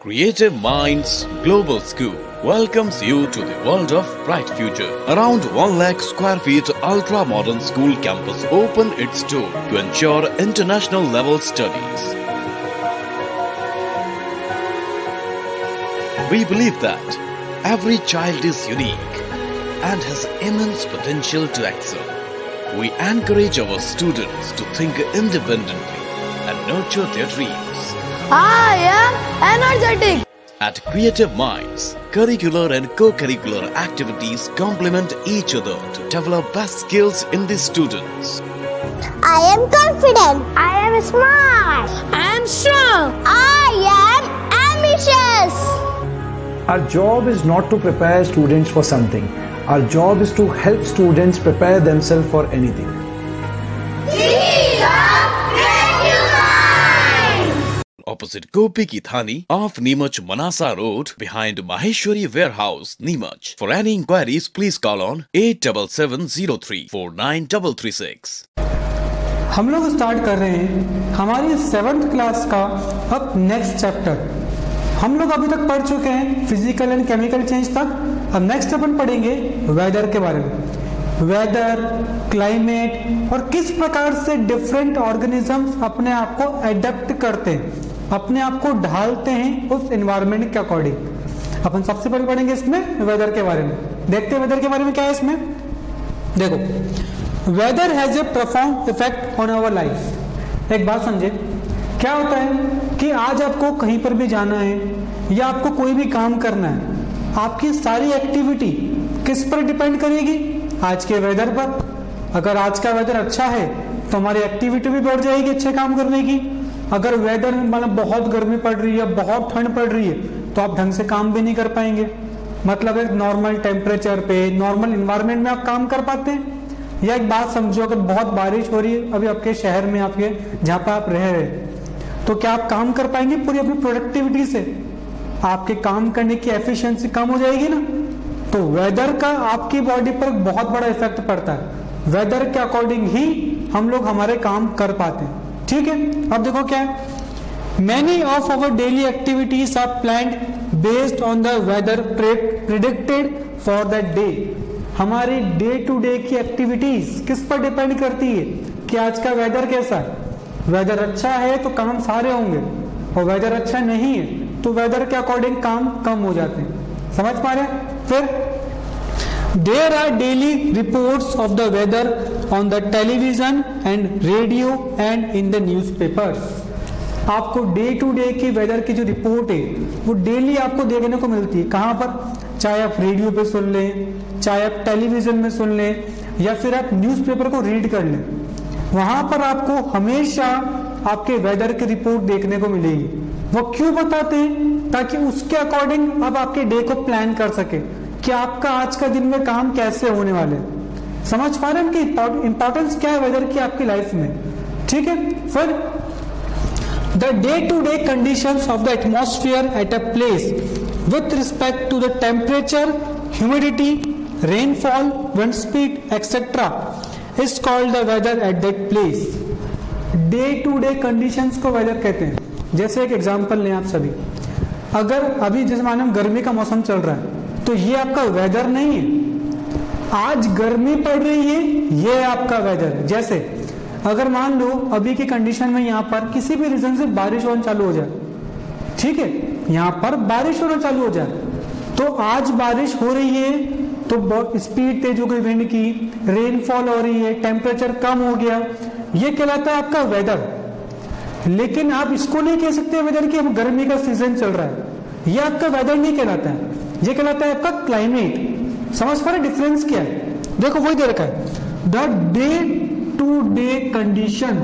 Creative Minds Global School welcomes you to the world of bright future. Around 1 lakh square feet ultra modern school campus open its door to ensure international level studies. We believe that every child is unique and has immense potential to excel. We encourage our students to think independently and nurture their dreams. Ah, I am energetic. At Creative Minds, curricular and co-curricular activities complement each other to develop best skills in the students. I am confident. I am smart. I am strong. I am ambitious. Our job is not to prepare students for something. Our job is to help students prepare themselves for anything. Opposite Gopi Ki Thani off Neemach Manasa Road behind Maheshwari Warehouse, Neemach. For any inquiries, please call on 87703 49336. हम लोग start कर रहे हैं हमारी seventh class का अब next chapter हम लोग अभी तक पढ़ चुके हैं फ़िज़िकल एंड केमिकल चेंज तक अब नेक्स्ट अपन पढ़ेंगे वेदर के बारे में वेदर क्लाइमेट और किस प्रकार से डिफरेंट ऑर्गेनिजम्स अपने आप को एडेप्ट करते हैं अपने आप को ढालते हैं उस एनवायरमेंट के अकॉर्डिंग अपन सबसे पहले पढ़ेंगे इसमें वेदर के बारे में. देखते हैं वेदर के बारे में क्या है इसमें? देखो weather has a profound effect on our life एक बात समझे, क्या होता है कि आज आपको कहीं पर भी जाना है या आपको कोई भी काम करना है, आपकी सारी एक्टिविटी किस पर डिपेंड करेगी? आज के वेदर पर. अगर आज का वेदर अच्छा है तो हमारी एक्टिविटी भी बढ़ जाएगी अच्छे काम करने की. अगर वेदर मतलब बहुत गर्मी पड़ रही है, बहुत ठंड पड़ रही है तो आप ढंग से काम भी नहीं कर पाएँगे। मतलब एक नॉर्मल टेम्परेचर पे नॉर्मल इन्वायरमेंट में आप काम कर पाते हैं। या एक बात समझो, अगर बहुत बारिश हो रही है, अभी आपके शहर में, आपके जहाँ पर आप रह रहे तो क्या आप काम कर पाएँगे पूरी अपनी प्रोडक्टिविटी से? आपके काम करने की एफिशिएंसी कम हो जाएगी ना? तो वेदर का आपकी बॉडी पर बहुत बड़ा इफ़ेक्ट पड़ता है। वेदर के अकॉर्डिंग ही हम लोग हमारे काम कर पाते हैं। ठीक है? अब देखो क्या है। Many of our daily activities are plan based on the weather predicted for the day हमारी डे टू डे की एक्टिविटीज़ किस पर डिपेंड करती है? कि आज का वेदर कैसा है? वेदर अच्छा है तो काम सारे होंगे। और वेदर अच्छा नहीं है तो वेदर के अकॉर्डिंग काम कम हो जाते हैं। समझ पा रहे हैं? फिर are daily reports of the weather on the television and radio and in the newspapers आपको डे टू डे की वेदर की जो रिपोर्ट है, वो डेली आपको देखने को मिलती है। कहाँ पर? चाहे आप रेडियो पे सुन लें, चाहे आप टेलीविज़न में सुन लें, या फिर आप न्यूज़पेपर को रीड कर लें। वहाँ पर आपको हमेशा आपके वेदर की रिपोर्ट देखने को मिलेगी। वो क्यों बताते हैं? ताकि उसके अकॉर्डिंग आप आपके डे को प्लान कर सके। कि आपका आज का दिन में काम कैसे होने वाले? समझ पा रहे हैं कि इंपॉर्टेंस क्या है वेदर की आपकी लाइफ में? ठीक है, फिर the day to day condition of the atmosphere at a place with respect to the temperature humidity rainfall wind speed etcetera is called the weather at that place day to day conditions को weather कहते हैं। जैसे एक example लें आप सभी। अगर अभी जैसे मानो गर्मी का मौसम चल रहा है तो ये आपका वेदर नहीं है। आज गर्मी पड़ रही है, ये आपका वेदर है। जैसे, अगर मान लो, अभी की कंडीशन में यहाँ पर किसी भी रीजन से बारिश होना चालू हो जाए, ठीक है? यहाँ पर बारिश होना चालू हो जाए तो आज बारिश हो रही है तो बहुत स्पीड तेज हो गई विंड की रेनफॉल हो रही है टेम्परेचर कम हो गया, ये कहलाता है आपका वेदर लेकिन आप इसको नहीं कह सकते वेदर की अब गर्मी का सीज़न चल रहा है। ये आपका वेदर नहीं कहलाता है। ये कहलाता है आपका क्लाइमेट समझ पा रहे? डिफरेंस क्या है? देखो, वही दे रखा है। The day to day condition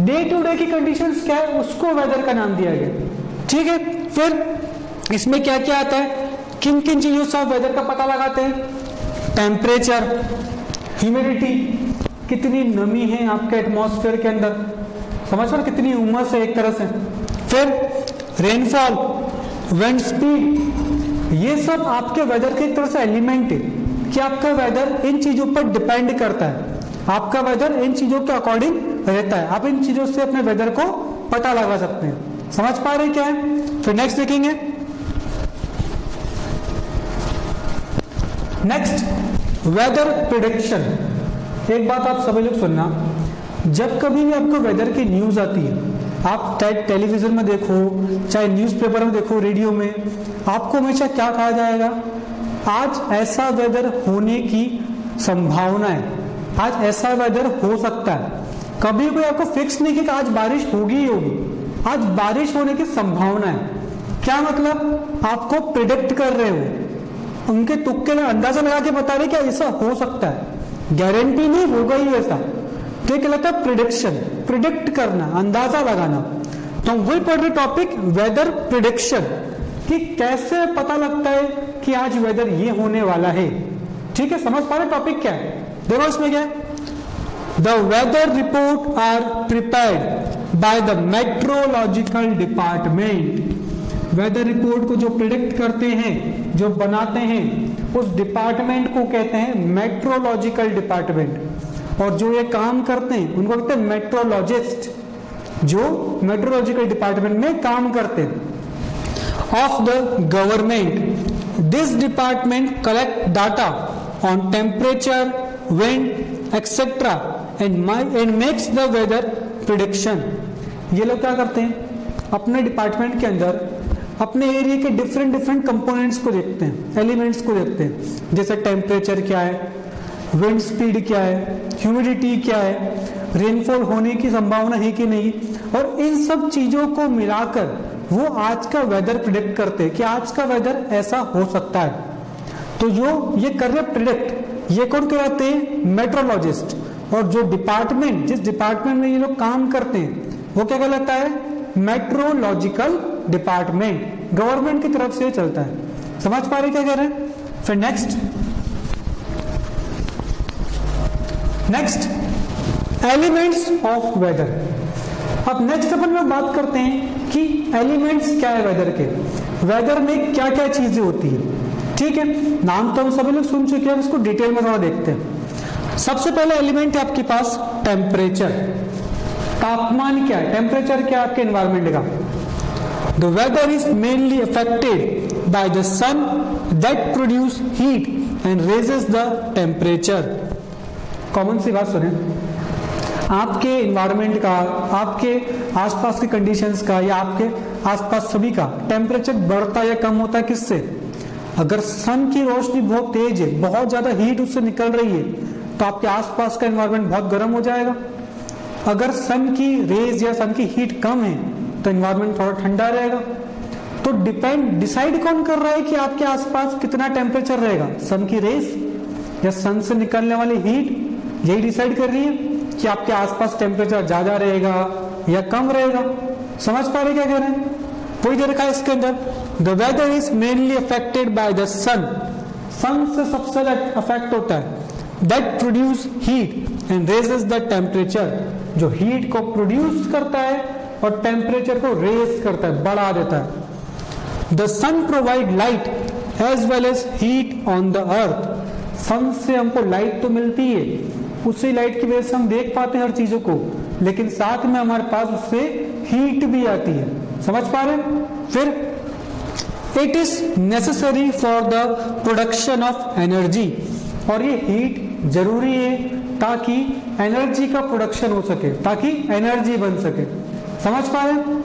day to day की कंडीशन क्या है? उसको वेदर का नाम दिया गया। ठीक है? फिर इसमें क्या क्या आता है? किन किन चीज़ों से आप वेदर का पता लगाते हैं? टेम्परेचर ह्यूमिडिटी कितनी नमी है आपके एटमॉस्फेयर के अंदर? समझ पर कितनी उमस है एक तरह से। फिर रेनफॉल विंड स्पीड ये सब आपके वेदर के एक तरह से एलिमेंट है। कि आपका वेदर इन चीज़ों पर डिपेंड करता है। आपका वेदर इन चीज़ों के अकॉर्डिंग रहता है। आप इन चीज़ों से अपने वेदर को पता लगा सकते हैं। समझ पा रहे क्या? है फिर नेक्स्ट देखेंगे। नेक्स्ट वेदर प्रिडिक्शन एक बात आप सभी लोग सुनना। जब कभी भी आपको वेदर की न्यूज़ आती है आप टेलीविज़न में देखो, चाहे न्यूज़पेपर में देखो रेडियो में, आपको हमेशा क्या कहा जाएगा? आज ऐसा वेदर होने की संभावना है। आज ऐसा वेदर हो सकता है। कभी कोई आपको फिक्स नहीं कि आज बारिश होगी ही होगी। आज बारिश होने की संभावना है। क्या मतलब? आपको प्रिडिक्ट कर रहे हो। उनके तुक्के में अंदाज़ा लगा के बता रहे क्या ऐसा हो सकता है। गारंटी नहीं होगा ही ऐसा। तो क्या लगता है प्रिडिक्शन प्रिडिक्ट करना, अंदाज़ा लगाना। तो हम वही पढ़ रहे टॉपिक वेदर प्रिडिक्शन कि कैसे पता लगता है कि आज वेदर ये होने वाला है? ठीक है, समझ पा रहे टॉपिक क्या है? देखो इसमें क्या the weather report are prepared by the meteorological department weather report को जो प्रिडिक्ट करते हैं, जो बनाते हैं, उस डिपार्टमेंट को कहते हैं मेट्रोलॉजिकल डिपार्टमेंट और जो ये काम करते हैं, उनको कहते हैं मेट्रोलॉजिस्ट जो मेट्रोलॉजिकल डिपार्टमेंट में काम करते हैं। Of the government this department collect data on temperature wind etcetera and and makes the weather prediction ये लोग क्या करते हैं? अपने डिपार्टमेंट के अंदर, अपने एरिया के डिफरेंट डिफरेंट कंपोनेंट्स को देखते हैं एलिमेंट्स को देखते हैं। जैसे टेम्परेचर क्या है विंड स्पीड क्या है? ह्यूमिडिटी क्या है? रेनफॉल होने की संभावना है कि नहीं? और इन सब चीज़ों को मिलाकर वो आज का वेदर प्रिडिक्ट करते कि आज का वेदर ऐसा हो सकता है। तो जो ये कर रहे प्रिडिक्ट ये कौन कहलाते हैं? मेट्रोलॉजिस्ट और जो डिपार्टमेंट जिस डिपार्टमेंट में ये लोग काम करते हैं, वो क्या कहलाता है? मेट्रोलॉजिकल डिपार्टमेंट गवर्नमेंट की तरफ़ से चलता है। समझ पा रहे क्या कह रहे हैं? फिर next next elements of weather अब नेक्स्ट अपन में बात करते हैं कि एलिमेंट्स क्या है वेदर के। वेदर में क्या क्या चीज़ें होती है। ठीक है? नाम तो हम सभी लोग सुन चुके हैं इसको डिटेल में थोड़ा देखते हैं। सबसे पहले एलिमेंट है आपके पास टेम्परेचर तापमान क्या है? टेम्परेचर क्या है आपके एनवायरमेंट का? The weather is mainly affected by the sun that produce heat and raises the temperature common सी बात सुने। आपके इन्वायरमेंट का, आपके आसपास की कंडीशंस का या आपके आसपास सभी का टेम्परेचर बढ़ता या कम होता है किससे? अगर सन की रोशनी बहुत तेज है, बहुत ज़्यादा हीट उससे निकल रही है तो आपके आसपास का एनवायरमेंट बहुत गर्म हो जाएगा। अगर सन की रेज या सन की हीट कम है तो एनवायरमेंट थोड़ा ठंडा रहेगा। तो डिपेंड डिसाइड कौन कर रहा है कि आपके आसपास कितना टेम्परेचर रहेगा? सन की रेज या सन से निकलने वाली हीट यही डिसाइड कर रही है कि आपके आसपास टेम्परेचर ज़्यादा रहेगा या कम रहेगा। समझ पा रहे क्या कह रहे हैं? वही दे रखा है इसके अंदर? The weather is mainly affected by the sun sun से सबसे अफेक्ट होता है। That produce heat and raises the temperature जो हीट को प्रोड्यूस करता है और टेम्परेचर को रेज करता है, बढ़ा देता है। The sun provide light as well as heat on the earth sun से हमको लाइट तो मिलती है। उसी लाइट की वजह से हम देख पाते हैं हर चीज़ों को, लेकिन साथ में हमारे पास उससे हीट भी आती है। समझ पा रहे फिर it is necessary for the production of energy और ये हीट ज़रूरी है ताकि एनर्जी का प्रोडक्शन हो सके, ताकि एनर्जी बन सके। समझ पा रहे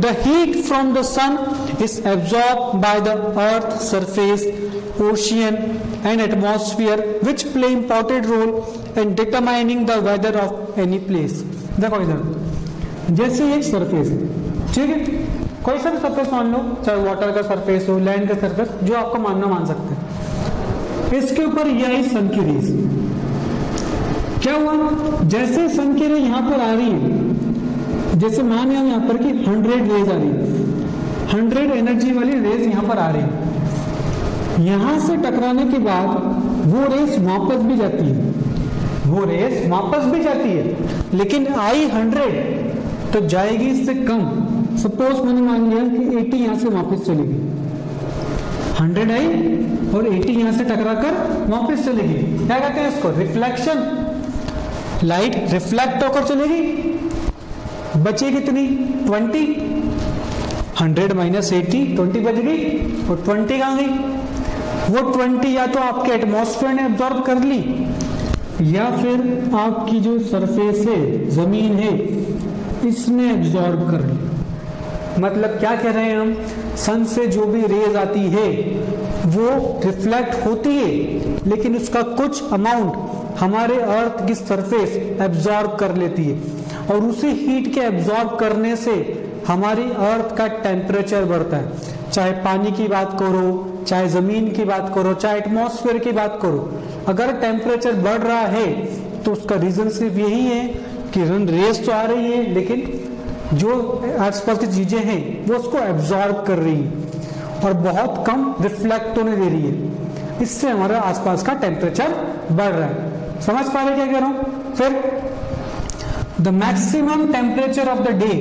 the heat from the sun is absorb by the earth surface ocean and atmosphere which play important role in determining the weather of any place देखो इधर। जैसे एक सरफेस है, ठीक है? कोई सा सरफेस मान लो, चाहे वाटर का सरफेस हो लैंड का सरफेस जो आपको मानना मान सकते हैं। इसके ऊपर ये आई सन की रेस क्या हुआ? जैसे सन की रे यहाँ पर आ रही है, जैसे मान यहाँ पर कि हंड्रेड रेज आ रही है। हंड्रेड एनर्जी वाली रेज यहाँ पर आ रही है। यहाँ से टकराने के बाद वो रेस वापस भी जाती है। वो रेस वापस भी जाती है। लेकिन आई हंड्रेड तो जाएगी इससे कम। सपोज़ मैंने मान लिया कि 80 यहाँ से वापस चलेगी 100 आई और 80 यहाँ से टकरा कर वापस चलेगी क्या कहते हैं इसको? रिफ्लेक्शन लाइट रिफ्लेक्ट होकर चलेगी बचे कितनी? 20 हंड्रेड माइनस एटी, ट्वेंटी बच गई और ट्वेंटी कहाँ गई? वो ट्वेंटी या तो आपके एटमोस्फेयर ने एब्जॉर्ब कर ली, या फिर आपकी जो सरफेस है, ज़मीन है, इसने एब्जॉर्ब कर ली। मतलब क्या कह रहे हैं हम? सन से जो भी रेज आती है, वो रिफ्लेक्ट होती है, लेकिन उसका कुछ अमाउंट हमारे अर्थ की सरफेस एब्जॉर्ब कर लेती है। और उसी हीट के एब्जॉर्ब करने से हमारी अर्थ का टेम्परेचर बढ़ता है। चाहे पानी की बात करो चाहे ज़मीन की बात करो, चाहे एटमॉस्फेयर की बात करो, अगर टेम्परेचर बढ़ रहा है तो उसका रीजन सिर्फ़ यही है कि रन रेस तो आ रही है, लेकिन जो आसपास की चीज़ें हैं, वो उसको एब्जॉर्ब कर रही है और बहुत कम रिफ्लेक्ट होने दे रही है। इससे हमारे आसपास का टेम्परेचर बढ़ रहा है। समझ पा रहे क्या कह रहा हूँ? फिर the maximum temperature of the day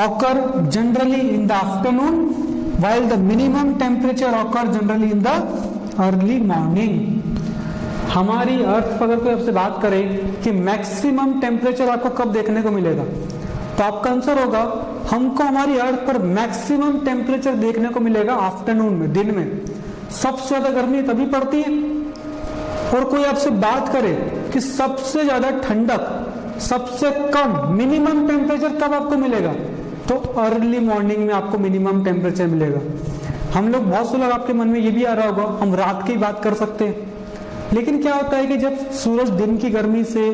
occur generally in the afternoon while the minimum temperature occur generally in the early morning हमारी अर्थ पर अगर कोई आपसे बात करे कि मैक्सिमम टेम्परेचर आपको कब देखने को मिलेगा तो आपका आंसर होगा, हमको हमारी अर्थ पर मैक्सिमम टेम्परेचर देखने को मिलेगा आफ्टरनून में, दिन में। सबसे ज़्यादा गर्मी तभी पड़ती है। और कोई आपसे बात करे कि सबसे ज़्यादा ठंडक, सबसे कम मिनिमम टेम्परेचर कब आपको मिलेगा तो अर्ली मॉर्निंग में आपको मिनिमम टेम्परेचर मिलेगा। हम लोग बहुत से लोग आपके मन में ये भी आ रहा होगा, हम रात की बात कर सकते हैं। लेकिन क्या होता है कि जब सूरज दिन की गर्मी से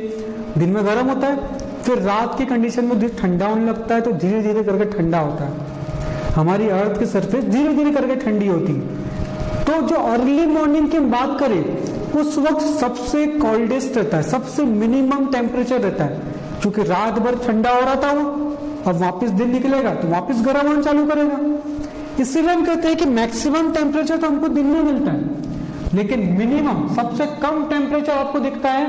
दिन में गर्म होता है, फिर रात की कंडीशन में ठंडा होने लगता है तो धीरे धीरे करके ठंडा होता है। हमारी अर्थ की सरफेस धीरे धीरे करके ठंडी होती तो जो अर्ली मॉर्निंग की बात करें, उस वक्त सबसे कोल्डेस्ट रहता है, सबसे मिनिमम टेम्परेचर रहता है, क्योंकि रात भर ठंडा हो रहा था वो। अब वापस दिन निकलेगा तो वापस गर्म होना चालू करेगा। इसीलिए हम कहते हैं कि मैक्सिमम टेम्परेचर तो हमको दिन में मिलता है, लेकिन मिनिमम सबसे कम टेम्परेचर आपको दिखता है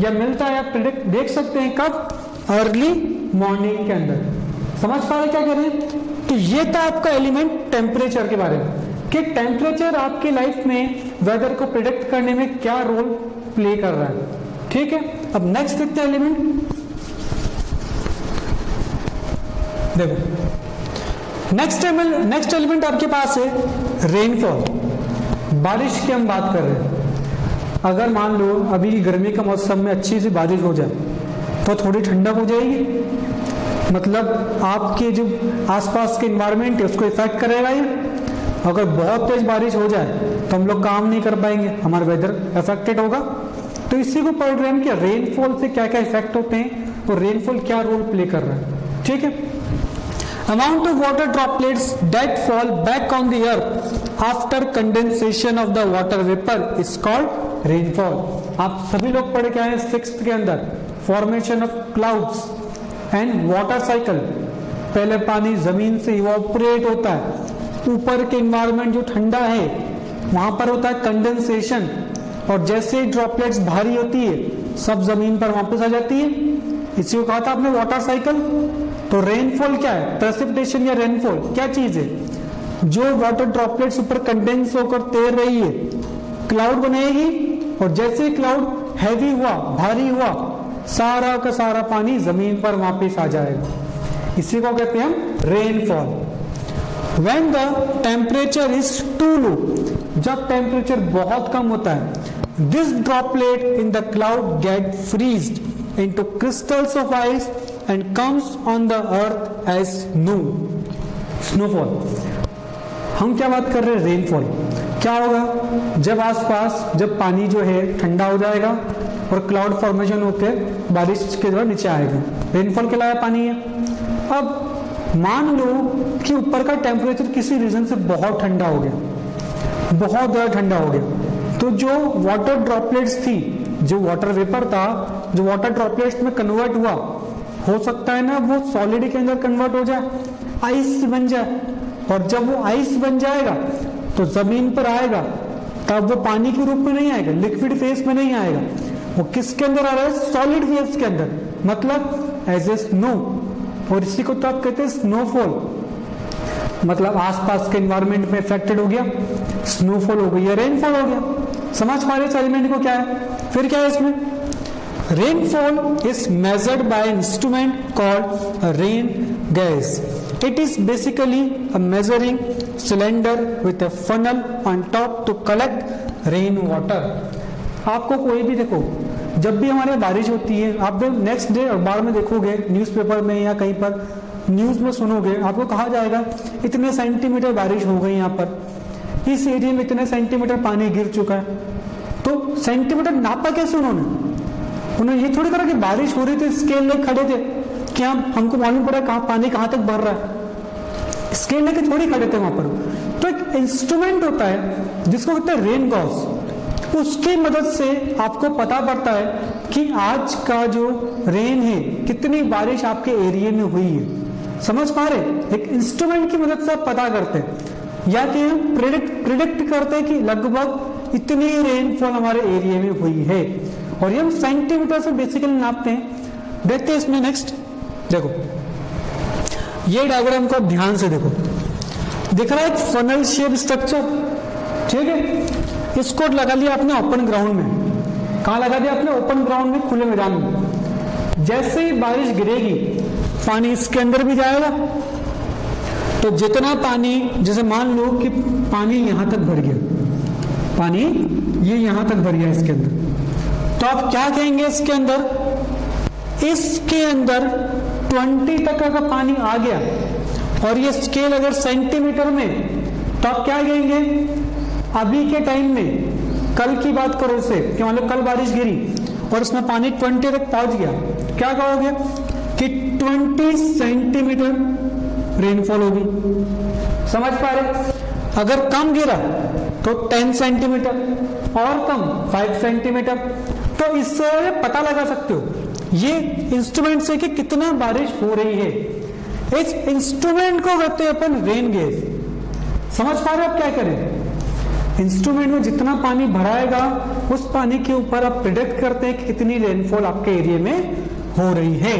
या मिलता है, आप प्रिडिक्ट देख सकते हैं कब? अर्ली मॉर्निंग के अंदर। समझ पा रहे क्या कह रहे हैं? तो ये था आपका एलिमेंट टेम्परेचर के बारे में, कि टेम्परेचर आपकी लाइफ में वेदर को प्रिडिक्ट करने में क्या रोल प्ले कर रहा है। ठीक है? अब नेक्स्ट देखते हैं एलिमेंट देखो। नेक्स्ट नेक्स्ट एलिमेंट आपके पास है रेनफॉल बारिश की हम बात कर रहे हैं। अगर मान लो अभी गर्मी का मौसम में अच्छी सी बारिश हो जाए तो थोड़ी ठंडक हो जाएगी। मतलब आपके जो आसपास के इन्वायरमेंट है, उसको इफ़ेक्ट करेगा ये अगर बहुत तेज बारिश हो जाए तो हम लोग काम नहीं कर पाएँगे। हमारा वेदर अफेक्टेड होगा। तो इसी को पढ़ रहे हैं कि रेनफॉल से क्या क्या इफ़ेक्ट होते हैं और रेनफॉल क्या रोल प्ले कर रहा है। ठीक है? Amount of water droplets that fall back on the earth after condensation of the water vapor is called rainfall. आप सभी लोग पढ़े क्या है? सिक्स के अंदर. Formation of clouds and water cycle पहले पानी ज़मीन से इवोपरेट होता है. ऊपर के इन्वायरमेंट जो ठंडा है, वहाँ पर होता है कंडेंसेशन और जैसे ही ड्रॉपलेट्स भारी होती है, सब ज़मीन पर वापस आ जाती है. इसी को कहा था आपने वाटर साइकिल तो रेनफॉल क्या है? प्रेसिपिटेशन या रेनफॉल क्या चीज़ है? जो वाटर ड्रॉपलेट्स ऊपर कंडेंस होकर तैर रही है क्लाउड बनाएगी और जैसे क्लाउड हैवी हुआ, भारी हुआ, सारा का सारा पानी ज़मीन पर वापिस आ जाएगा। इसी को कहते हैं rainfall when the temperature is too low जब टेम्परेचर बहुत कम होता है this droplet in the cloud get freeze into crystals of ice and comes on the earth as snow. Snowfall. हम क्या बात कर रहे हैं? रेनफॉल क्या होगा? जब आसपास, जब पानी जो है, ठंडा हो जाएगा और क्लाउड फॉर्मेशन होकर बारिश के द्वारा नीचे आएगा। रेनफॉल के अलावा पानी है। अब मान लो कि ऊपर का टेम्परेचर किसी रीजन से बहुत ठंडा हो गया। बहुत ज़्यादा ठंडा हो गया। तो जो वाटर ड्रॉपलेट्स थी, जो वाटर वेपर था, जो वाटर ड्रॉपलेट्स में कन्वर्ट हुआ हो सकता है ना वो सॉलिड के अंदर कन्वर्ट हो जाए आइस बन जाए। और जब वो आइस बन जाएगा तो ज़मीन पर आएगा, तब वो पानी के रूप में नहीं आएगा लिक्विड फेस में नहीं आएगा। वो किसके अंदर आ रहा है? सॉलिड फेस के अंदर। मतलब एज ए स्नो और इसी को तो आप कहते हैं स्नोफॉल मतलब आसपास के इन्वायरमेंट में इफेक्टेड हो गया स्नोफॉल हो गई या रेनफॉल हो गया। समझ पा रहे इस एलिमेंट को क्या है? फिर क्या है इसमें? Rainfall is measured by instrument called rain gauge It is basically a measuring cylinder with a funnel on top to collect rain water. आपको कोई भी देखो, जब भी हमारे बारिश होती है, आप जब नेक्स्ट डे अखबार में देखोगे न्यूज़पेपर में या कहीं पर न्यूज़ में सुनोगे, आपको कहा जाएगा, इतने सेंटीमीटर बारिश हो गई यहाँ पर। इस एरिया में इतने सेंटीमीटर पानी गिर चुका है। तो सेंटीमीटर नापा कैसे उन्होंने? उन्होंने ये थोड़ी करा कि बारिश हो रही थी स्केल लेके खड़े थे। कि हम हमको मालूम पड़ा कहाँ पानी कहाँ तक भर रहा है? स्केल लेके थोड़ी खड़े थे वहाँ पर। तो एक इंस्ट्रूमेंट होता है, जिसको कहते हैं रेन गॉस उसकी मदद से आपको पता पड़ता है कि आज का जो रेन है, कितनी बारिश आपके एरिया में हुई है। समझ पा रहे? एक इंस्ट्रूमेंट की मदद से आप पता करते हैं। या कि हम प्रिडिक्ट प्रिडिक्ट करते हैं कि लगभग इतनी रेनफॉल हमारे एरिया में हुई है। और ये हम सेंटीमीटर से बेसिकली नापते हैं। देखते हैं इसमें नेक्स्ट देखो। ये डायग्राम को ध्यान से देखो। दिख रहा है एक फनल शेप स्ट्रक्चर ठीक है? इसको लगा लिया आपने ओपन ग्राउंड में। कहा लगा दिया आपने? ओपन ग्राउंड में, खुले मैदान में। जैसे ही बारिश गिरेगी, पानी इसके अंदर भी जाएगा। तो जितना पानी, जैसे मान लो कि पानी यहाँ तक भर गया। पानी ये यहाँ तक भर गया इसके अंदर। तो आप क्या कहेंगे इसके अंदर? इसके अंदर 20 तक का पानी आ गया। और ये स्केल अगर सेंटीमीटर में तो आप क्या कहेंगे? अभी के टाइम में, कल की बात करो उसे कि मान लो कल बारिश गिरी, और उसमें पानी 20 तक पहुँच गया। क्या कहोगे? कि 20 सेंटीमीटर रेनफॉल होगी। समझ पा रहे? अगर कम गिरा तो 10 सेंटीमीटर और कम 5 सेंटीमीटर तो इससे पता लगा सकते हो, ये इंस्ट्रूमेंट से कि कितना बारिश हो रही है। इस इंस्ट्रूमेंट को कहते हैं अपन रेन गेज समझ पा रहे हो आप क्या करें? इंस्ट्रूमेंट में जितना पानी भराएगा, उस पानी के ऊपर आप प्रिडिक्ट करते हैं कि कितनी रेनफॉल आपके एरिया में हो रही है।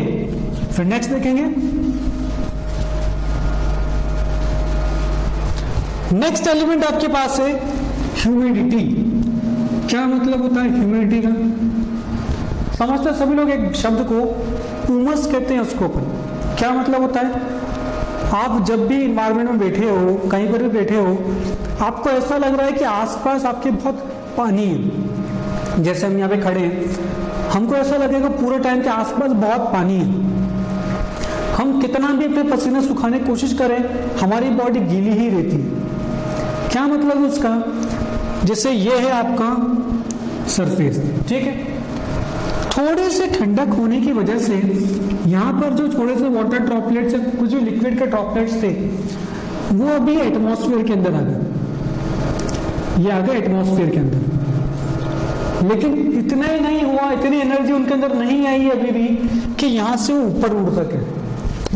फिर नेक्स्ट देखेंगे। नेक्स्ट एलिमेंट आपके पास है ह्यूमिडिटी क्या मतलब होता है ह्यूमिडिटी का? समझते सभी लोग एक शब्द को? उमस कहते हैं उसको अपन। क्या मतलब होता है? आप जब भी इन्वायरमेंट में बैठे हो, कहीं पर भी बैठे हो, आपको ऐसा लग रहा है कि आसपास आपके बहुत पानी है। जैसे हम यहाँ पे खड़े हैं, हमको ऐसा लगेगा पूरे टाइम के आसपास बहुत पानी है। हम कितना भी अपने पसीने सुखाने की कोशिश करें, हमारी बॉडी गीली ही रहती है। क्या मतलब उसका? जैसे ये है आपका सरफेस ठीक है? थोड़े से ठंडक होने की वजह से यहाँ पर जो थोड़े से वाटर ड्रॉपलेट्स कुछ जो लिक्विड के ड्रॉपलेट्स थे, वो अभी एटमॉस्फेयर के अंदर आ गए। ये आ गए एटमॉस्फेयर के अंदर। लेकिन इतना ही नहीं हुआ, इतनी एनर्जी उनके अंदर नहीं आई अभी भी कि यहाँ से वो ऊपर उड़ सके।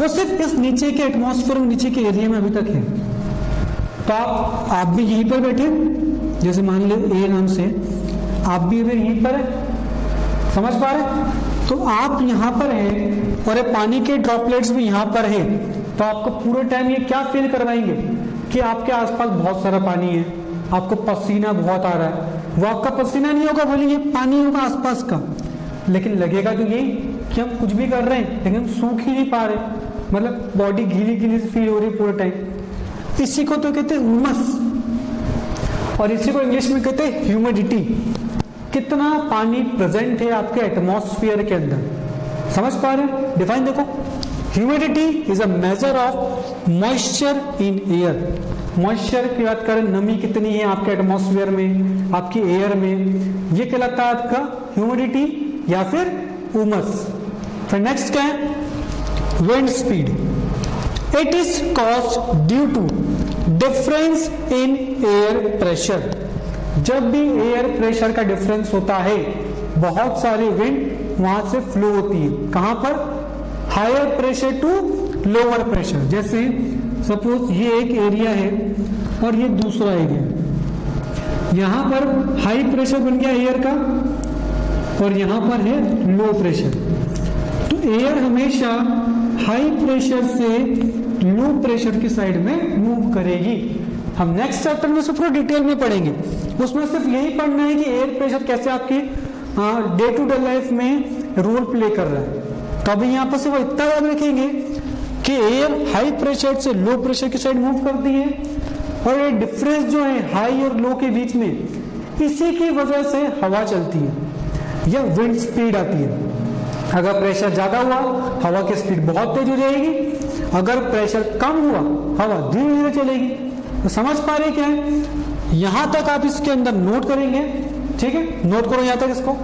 वो सिर्फ़ इस नीचे के एटमॉस्फेयर नीचे के एरिया में अभी तक है। तो आप आप भी यहीं पर बैठे। जैसे मान लो ए नाम से आप भी अगर यहीं पर है? समझ पा रहे तो आप यहाँ पर हैं और ये पानी के ड्रॉपलेट्स भी यहाँ पर हैं। तो आपको पूरे टाइम ये क्या फील करवाएँगे? कि आपके आसपास बहुत सारा पानी है। आपको पसीना बहुत आ रहा है। वो आपका पसीना नहीं होगा बोलेंगे पानी होगा आसपास का। लेकिन लगेगा तो यही कि हम कुछ भी कर रहे हैं, लेकिन हम सूख ही नहीं पा रहे। मतलब बॉडी गीली गीली से फील हो रही है पूरे टाइम। इसी को तो कहते हैं उमस और इसी को इंग्लिश में कहते हैं ह्यूमिडिटी कितना पानी प्रेजेंट है आपके एटमॉस्फेयर के अंदर? समझ पा रहे डिफाइन देखो. Humidity is a measure of moisture in air moisture की बात करें, नमी कितनी है आपके एटमॉस्फेयर में, आपकी एयर में? ये कहलाता है आपका ह्यूमिडिटी या फिर उमस. फिर नेक्स्ट क्या है? Wind speed it is cause due to difference in air pressure. जब भी एयर प्रेशर का डिफरेंस होता है, बहुत सारी विंड वहाँ से फ्लो होती है। कहाँ पर? Higher pressure to lower pressure जैसे सपोज़ ये एक एरिया है और ये दूसरा एरिया यहाँ पर हाई प्रेशर बन गया एयर का और यहाँ पर है लो प्रेशर तो एयर हमेशा हाई प्रेशर से लो प्रेशर की साइड में मूव करेगी। हम नेक्स्ट चैप्टर में पूरा डिटेल में पढ़ेंगे। उसमें सिर्फ़ यही पढ़ना है कि एयर प्रेशर कैसे आपकी डे टू डे लाइफ में रोल प्ले कर रहा है। तो अभी यहाँ पर सिर्फ़ इतना याद रखेंगे कि एयर हाई प्रेशर से लो प्रेशर की साइड मूव करती है और ये डिफरेंस जो है हाई और लो के बीच में, इसी की वजह से हवा चलती है या विंड स्पीड आती है। अगर प्रेशर ज़्यादा हुआ, हवा की स्पीड बहुत तेज हो जाएगी। अगर प्रेशर कम हुआ, हवा धीरे धीरे चलेगी। तो समझ पा रहे क्या? है यहाँ तक आप इसके अंदर नोट करेंगे ठीक है? नोट करो यहाँ तक इसको।